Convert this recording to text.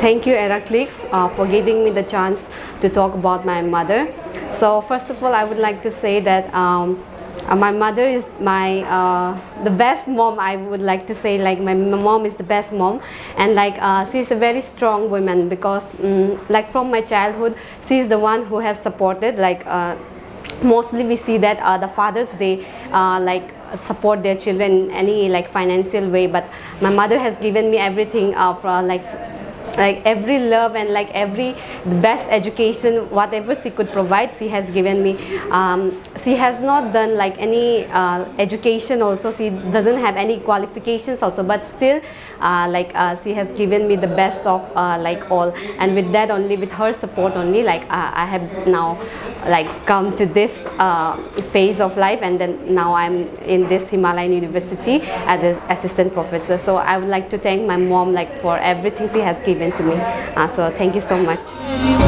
Thank you, Era Clicks, uh, for giving me the chance to talk about my mother. So first of all, I would like to say that um, uh, my mother is my uh, the best mom. I would like to say like my mom is the best mom, and like uh, she's a very strong woman because um, like from my childhood, she's the one who has supported like. Uh, mostly we see that uh, the fathers they uh, like support their children in any like financial way but my mother has given me everything uh, for like like every love and like every best education whatever she could provide she has given me. Um, she has not done like any uh, education also. She doesn't have any qualifications also. But still uh, like uh, she has given me the best of uh, like all. And with that only with her support only like uh, I have now like come to this phase of life. And then now I'm in this Himalayan University as an assistant professor. So I would like to thank my mom like for everything she has given to me. Uh, so thank you so much